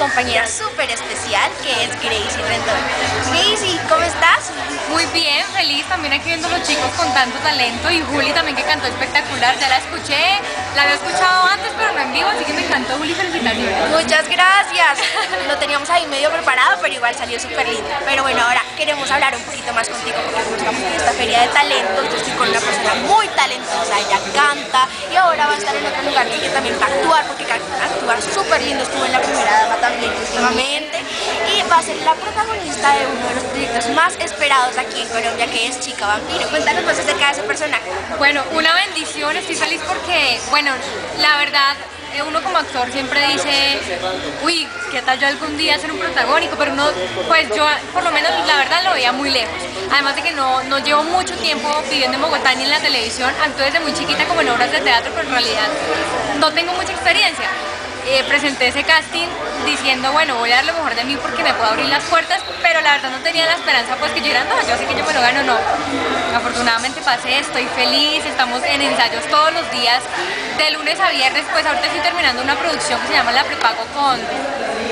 compañera súper especial que es Gracie Rendón. Gracie, ¿cómo estás? Muy bien, feliz también aquí viendo los chicos con tanto talento y Juli también que cantó espectacular, ya la escuché, la había escuchado antes pero no en vivo, así que me encantó Juli, felicitaciones. Muchas gracias, lo teníamos ahí medio preparado pero igual salió súper lindo. Pero bueno, ahora queremos hablar un poquito más contigo porque estamos en esta feria de talentos, yo estoy con una persona muy talentosa, ella canta y ahora va a estar en otro lugar que también va a actuar porque actúa súper lindo, estuvo en la primera dama también últimamente y va a ser la protagonista de uno de los proyectos más esperados aquí en Colombia que es Chica Vampiro. Cuéntanos más acerca de ese personaje. Bueno, una bendición, estoy feliz porque, bueno, la verdad uno como actor siempre dice, uy, ¿qué tal yo algún día ser un protagónico? Pero no, pues yo por lo menos la verdad lo veía muy lejos. Además de que no, no llevo mucho tiempo viviendo en Bogotá ni en la televisión, actúo desde muy chiquita como en obras de teatro, pero en realidad no tengo mucha experiencia. Eh, presenté ese casting diciendo, bueno, voy a dar lo mejor de mí porque me puedo abrir las puertas, pero la verdad no tenía la esperanza pues que yo era, no, yo sé que yo me lo gano, no. Afortunadamente pasé, estoy feliz, estamos en ensayos todos los días, de lunes a viernes, pues ahorita estoy terminando una producción que se llama La Prepago con,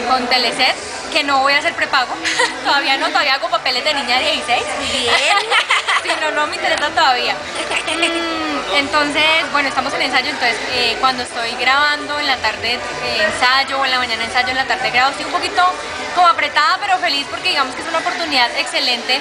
con Teleset, que no voy a hacer prepago, todavía no, todavía hago papeles de niña de 16. Bien. sí, no, no me interesa todavía. Entonces, bueno, estamos en ensayo, entonces eh, cuando estoy grabando en la tarde eh, ensayo en la mañana ensayo, en la tarde grabo, estoy un poquito como apretada pero feliz porque digamos que es una oportunidad excelente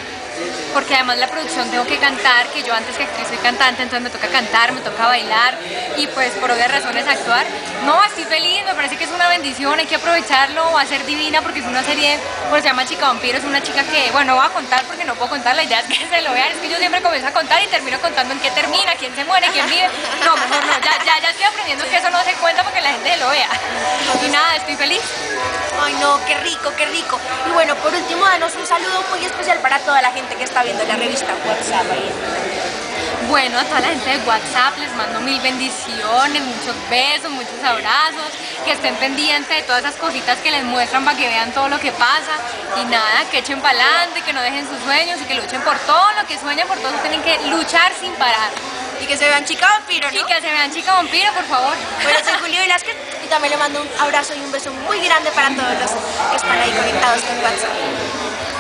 porque además la producción tengo que cantar, que yo antes que actriz soy cantante, entonces me toca cantar, me toca bailar y pues por obvias razones actuar. No, estoy feliz, me parece que es una bendición, hay que aprovecharlo, va a ser divina porque es una serie, pues se llama Chica Vampiro, es una chica que, bueno, no voy a contar porque no puedo contar, la idea es que se lo vean, es que yo siempre comienzo a contar y termino contando en qué termina, quién se muere, quién vive. No, mejor no, ya, ya, ya estoy aprendiendo que eso no se cuenta porque la gente lo vea. Y nada, estoy feliz. Ay no, qué rico, qué rico. Y bueno, por último, danos un saludo muy especial para toda la gente que está viendo la revista WhatsApp Bueno, a toda la gente de WhatsApp les mando mil bendiciones, muchos besos, muchos abrazos, que estén pendientes de todas esas cositas que les muestran para que vean todo lo que pasa y nada, que echen para adelante, que no dejen sus sueños y que luchen por todo lo que sueñan, por todo tienen que luchar sin parar. Y que se vean chica vampiro, ¿no? Y que se vean chica vampiro, por favor. Bueno, soy Julio Velázquez y también le mando un abrazo y un beso muy grande para todos los que están ahí conectados con WhatsApp.